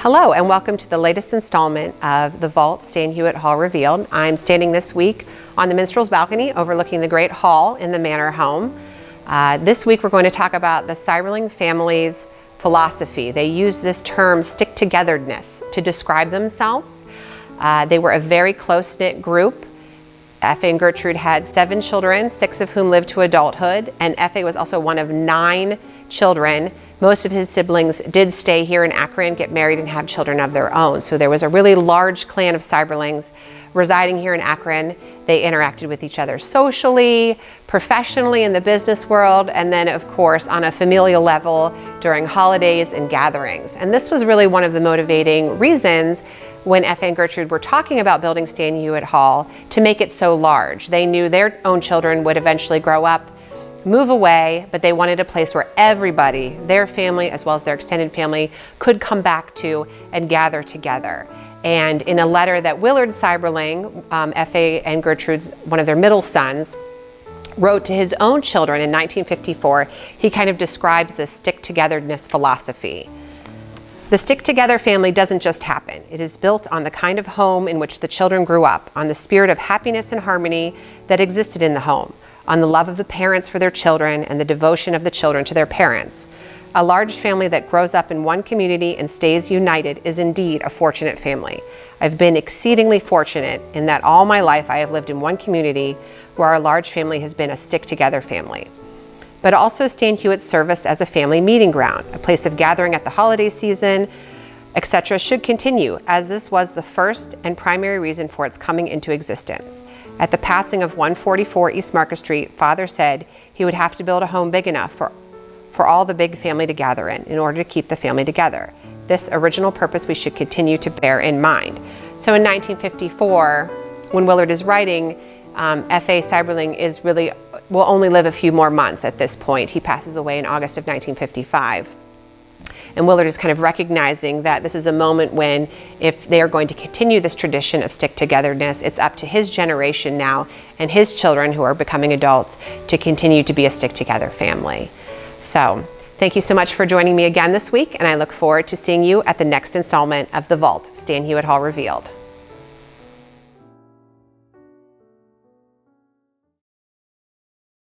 Hello, and welcome to the latest installment of The Vault Stan Hywet Hall Revealed. I'm standing this week on the Minstrel's balcony overlooking the Great Hall in the Manor Home. Uh, this week we're going to talk about the Seiberling family's philosophy. They use this term stick togetherness to describe themselves. Uh, they were a very close knit group. F.A. and Gertrude had seven children, six of whom lived to adulthood, and F.A. was also one of nine children most of his siblings did stay here in Akron, get married, and have children of their own. So there was a really large clan of Seiberlings residing here in Akron. They interacted with each other socially, professionally in the business world, and then, of course, on a familial level during holidays and gatherings. And this was really one of the motivating reasons when F. and Gertrude were talking about building Stan Hywet Hall to make it so large. They knew their own children would eventually grow up move away, but they wanted a place where everybody, their family as well as their extended family, could come back to and gather together. And in a letter that Willard Seiberling, um, F.A. and Gertrude's one of their middle sons, wrote to his own children in 1954, he kind of describes this stick togetherness philosophy. The stick together family doesn't just happen. It is built on the kind of home in which the children grew up, on the spirit of happiness and harmony that existed in the home on the love of the parents for their children and the devotion of the children to their parents. A large family that grows up in one community and stays united is indeed a fortunate family. I've been exceedingly fortunate in that all my life I have lived in one community where our large family has been a stick together family. But also Stan Hywet's service as a family meeting ground, a place of gathering at the holiday season, etc., should continue, as this was the first and primary reason for its coming into existence. At the passing of 144 East Market Street, Father said he would have to build a home big enough for, for all the big family to gather in, in order to keep the family together. This original purpose we should continue to bear in mind. So in 1954, when Willard is writing, um, F.A. Seiberling is really, will only live a few more months at this point. He passes away in August of 1955. And Willard is kind of recognizing that this is a moment when, if they are going to continue this tradition of stick togetherness, it's up to his generation now and his children who are becoming adults to continue to be a stick together family. So, thank you so much for joining me again this week, and I look forward to seeing you at the next installment of The Vault Stan Hywet Hall Revealed.